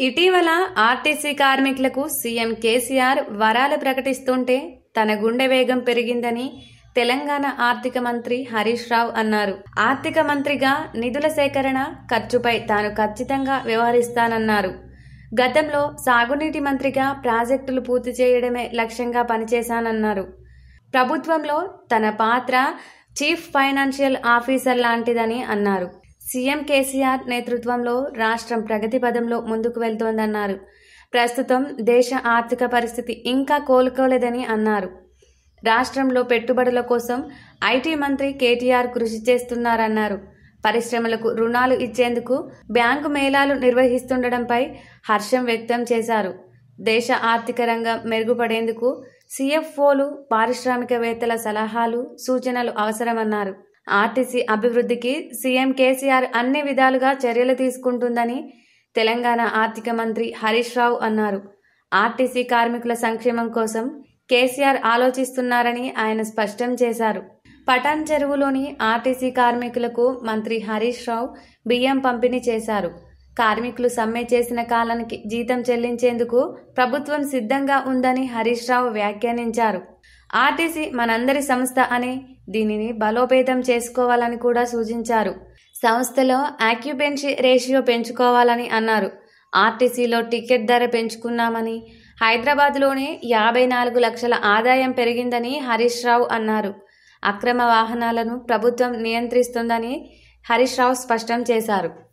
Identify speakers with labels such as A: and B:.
A: ఇటీవల ఆర్టీసీ కార్మికులకు సీఎం కేసీఆర్ వరాలు ప్రకటిస్తుంటే తన గుండె వేగం పెరిగిందని తెలంగాణ ఆర్థిక మంత్రి హరీష్ రావు అన్నారు. ఆర్థిక మంత్రిగా నిధుల సేకరణ ఖర్చుపై తాను ఖచ్చితంగా వ్యవహరిస్తానన్నారు. గతంలో సాగునీటి మంత్రిగా ప్రాజెక్టులు పూర్తి చేయడమే లక్ష్యంగా పనిచేశానన్నారు. ప్రభుత్వంలో తన పాత్ర చీఫ్ ఫైనాన్షియల్ ఆఫీసర్ లాంటిదని అన్నారు. సీఎం కేసీఆర్ నేతృత్వంలో రాష్ట్రం ప్రగతి పదంలో ముందుకు వెళ్తోందన్నారు. ప్రస్తుతం దేశ ఆర్థిక పరిస్థితి ఇంకా కోలుకోలేదని అన్నారు. రాష్ట్రంలో పెట్టుబడుల కోసం ఐటీ మంత్రి కేటీఆర్ కృషి చేస్తున్నారన్నారు. పరిశ్రమలకు రుణాలు ఇచ్చేందుకు బ్యాంకు మేళాలు నిర్వహిస్తుండడంపై హర్షం వ్యక్తం చేశారు. దేశ ఆర్థిక రంగం మెరుగుపడేందుకు సిఎఫ్ఓలు పారిశ్రామికవేత్తల సలహాలు సూచనలు అవసరమన్నారు. ఆర్టీసీ అభివృద్ధికి సీఎం కేసీఆర్ అన్ని విధాలుగా చర్యలు తీసుకుంటుందని తెలంగాణ ఆర్థిక మంత్రి హరీష్ రావు అన్నారు. ఆర్టీసీ కార్మికుల సంక్షేమం కోసం కేసీఆర్ ఆలోచిస్తున్నారని ఆయన స్పష్టం చేశారు. పటాన్ చెరువులోని ఆర్టీసీ కార్మికులకు మంత్రి హరీష్ రావు బియ్యం పంపిణీ చేశారు. కార్మికులు సమ్మె చేసిన కాలానికి జీతం చెల్లించేందుకు ప్రభుత్వం సిద్ధంగా ఉందని హరీష్ రావు వ్యాఖ్యానించారు. ఆర్టీసీ మనందరి సంస్థ అని దీనిని బలోపేతం చేసుకోవాలని కూడా సూచించారు. సంస్థలో ఆక్యుపెన్సీ రేషియో పెంచుకోవాలని అన్నారు. ఆర్టీసీలో టికెట్ ధర పెంచుకున్నామని హైదరాబాద్లోనే యాభై నాలుగు లక్షల ఆదాయం పెరిగిందని హరీష్ రావు అన్నారు. అక్రమ వాహనాలను ప్రభుత్వం నియంత్రిస్తుందని హరీష్ రావు స్పష్టం చేశారు.